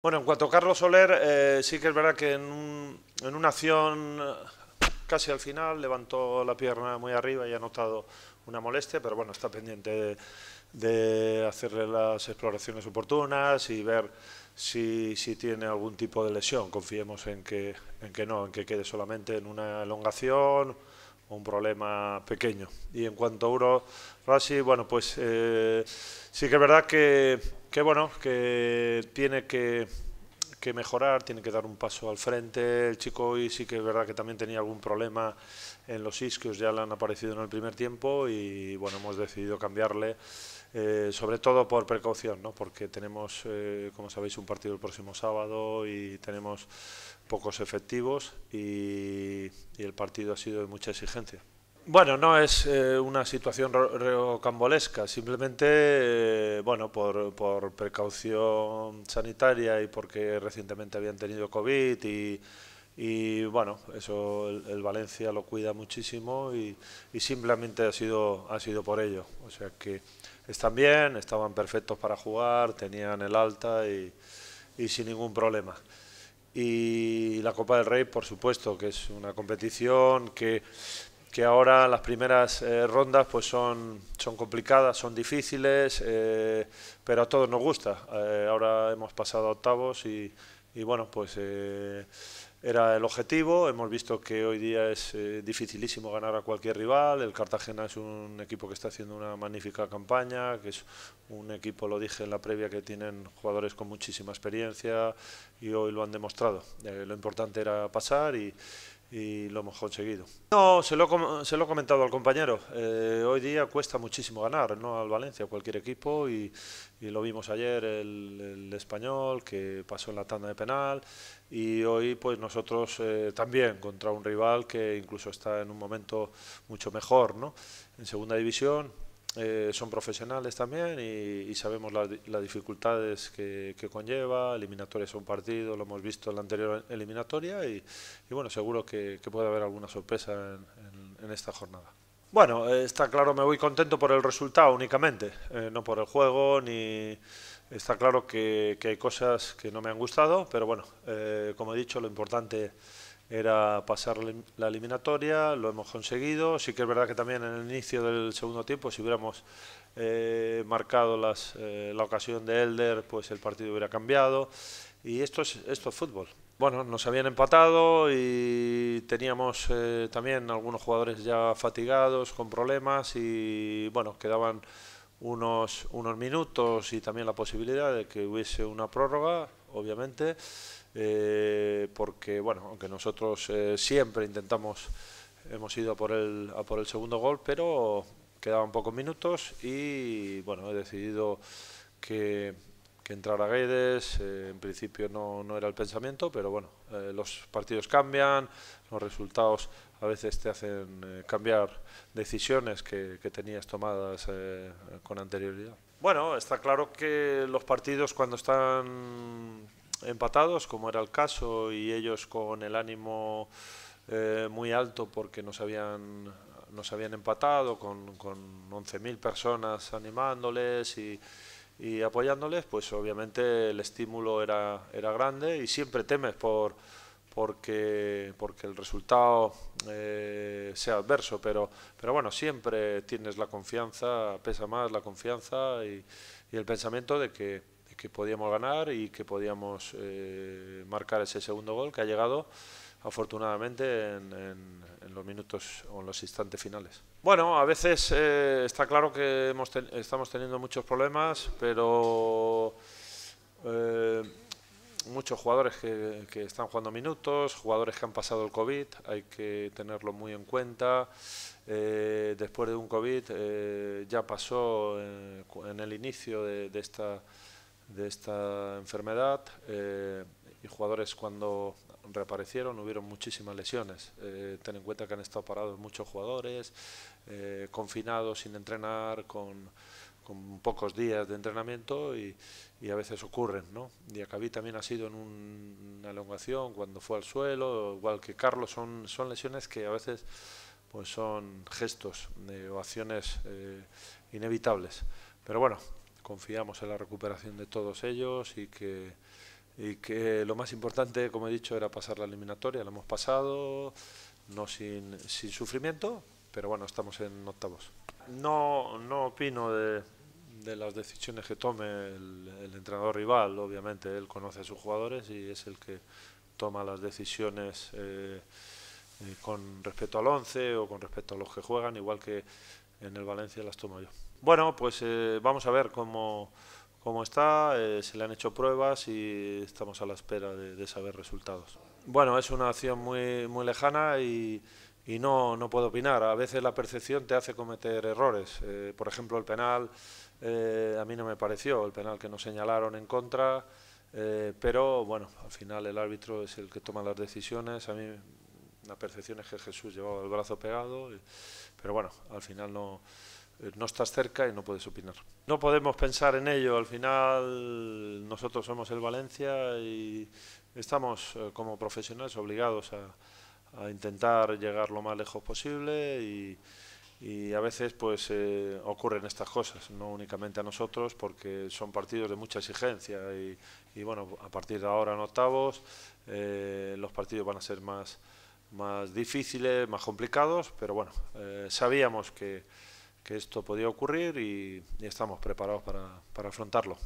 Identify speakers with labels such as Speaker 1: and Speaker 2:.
Speaker 1: Bueno, en cuanto a Carlos Soler, eh, sí que es verdad que en, una acción eh, casi al final levantó la pierna muy arriba y ha notado una molestia, pero bueno, está pendiente de, hacerle las exploraciones oportunas y ver si, tiene algún tipo de lesión. Confiemos en que, en que no, en que quede solamente en una elongación un problema pequeño. Y en cuanto a Uro Rasi, bueno, pues eh, sí que es verdad que que bueno, que tiene que, mejorar, tiene que dar un paso al frente. El chico hoy sí que es verdad que también tenía algún problema en los isquios, ya le han aparecido en el primer tiempo y bueno, hemos decidido cambiarle, eh, sobre todo por precaución, ¿no? porque tenemos, eh, como sabéis, un partido el próximo sábado y tenemos pocos efectivos y el partido ha sido de mucha exigencia. Bueno, no es eh, una situación rocambolesca, simplemente, eh, bueno, por, por, precaución sanitaria y porque recientemente habían tenido COVID y, y bueno, eso el, Valencia lo cuida muchísimo y, simplemente ha sido, ha sido por ello. O sea que están bien, estaban perfectos para jugar, tenían el alta y, y sin ningún problema. Y la Copa del Rey, por supuesto, que es una competición que que ahora las primeras eh, rondas pues son, son complicadas, son difíciles, eh, pero a todos nos gusta. Eh, ahora hemos pasado a octavos y, y bueno, pues era el objetivo. Hemos visto que hoy día es dificilísimo ganar a cualquier rival. El Cartagena es un equipo que está haciendo una magnífica campaña, que es un equipo, lo dije en la previa, que tienen jugadores con muchísima experiencia y hoy lo han demostrado. lo importante era pasar y y lo hemos conseguido. No, se lo, se lo he comentado al compañero. Eh, hoy día cuesta muchísimo ganar, ¿no? Al Valencia, cualquier equipo, y, y lo vimos ayer el, español que pasó en la tanda de penal, y hoy pues nosotros eh, también contra un rival que incluso está en un momento mucho mejor, ¿no? En segunda división, eh, son profesionales también y, sabemos las dificultades que, conlleva, eliminatorias a un partido, lo hemos visto en la anterior eliminatoria y, bueno, seguro que, puede haber alguna sorpresa en, esta jornada. Bueno, está claro, me voy contento por el resultado únicamente, eh, no por el juego, ni está claro que, hay cosas que no me han gustado, pero bueno, eh, como he dicho, lo importante era pasar la eliminatoria, lo hemos conseguido. Sí que es verdad que también en el inicio del segundo tiempo, si hubiéramos eh, marcado eh, la ocasión de Elder, pues el partido hubiera cambiado. Y esto es, esto es fútbol. Bueno, nos habían empatado y teníamos eh, también algunos jugadores ya fatigados, con problemas y bueno, quedaban unos, unos minutos y también la posibilidad de que hubiese una prórroga, obviamente eh, porque bueno, aunque nosotros eh, siempre intentamos, hemos ido a por, el, a por el segundo gol, pero quedaban pocos minutos y bueno, he decidido que, que entrara Guedes, eh, en principio no, no, era el pensamiento, pero bueno, eh, los partidos cambian, los resultados a veces te hacen cambiar decisiones que, que tenías tomadas con anterioridad. Bueno, está claro que los partidos cuando están empatados, como era el caso, y ellos con el ánimo eh, muy alto porque nos habían, nos habían empatado, con, con 11.000 personas animándoles y, y, apoyándoles, pues obviamente el estímulo era, era grande y siempre temes por porque, el resultado eh, sea adverso, pero, pero bueno, siempre tienes la confianza, pesa más la confianza y el pensamiento de que que podíamos ganar y que podíamos eh, marcar ese segundo gol que ha llegado afortunadamente en, los minutos o en los instantes finales. Bueno, a veces eh, está claro que hemos estamos teniendo muchos problemas, pero eh, muchos jugadores que, están jugando minutos, jugadores que han pasado el COVID, hay que tenerlo muy en cuenta. después de un COVID ya pasó en el inicio de esta de esta enfermedad eh, y jugadores cuando reaparecieron hubieron muchísimas lesiones. Eh, ten en cuenta que han estado parados muchos jugadores, eh, confinados sin entrenar, con, con, pocos días de entrenamiento y, y, a veces ocurren. ¿no? Y Acabí también ha sido en una elongación cuando fue al suelo, igual que Carlos, son, son lesiones que a veces pues son gestos o acciones inevitables. Pero bueno, confiamos en la recuperación de todos ellos y que, y que lo más importante, como he dicho, era pasar la eliminatoria. La hemos pasado, no sin, sin sufrimiento, pero bueno, estamos en octavos. No, no opino de, las decisiones que tome el, entrenador rival, obviamente él conoce a sus jugadores y es el que toma las decisiones eh, eh, con respecto al 11 o con respecto a los que juegan, igual que en el Valencia las tomo yo. Bueno, pues eh, vamos a ver cómo, cómo está, se le han hecho pruebas y estamos a la espera de, saber resultados. Bueno, es una acción muy, muy lejana y, y no, no puedo opinar. A veces la percepción te hace cometer errores. Eh, por ejemplo, el penal eh, a mí no me pareció, el penal que nos señalaron en contra, eh, pero bueno, al final el árbitro es el que toma las decisiones. A mí la percepción es que Jesús llevaba el brazo pegado, pero bueno, al final no, no estás cerca y no puedes opinar. No podemos pensar en ello, al final nosotros somos el Valencia y estamos como profesionales obligados a intentar llegar lo más lejos posible y, a veces pues eh, ocurren estas cosas, no únicamente a nosotros porque son partidos de mucha exigencia y, y bueno, a partir de ahora en octavos eh, los partidos van a ser más, más difíciles, más complicados, pero bueno, eh, sabíamos que, que, esto podía ocurrir y, estamos preparados para, para afrontarlo.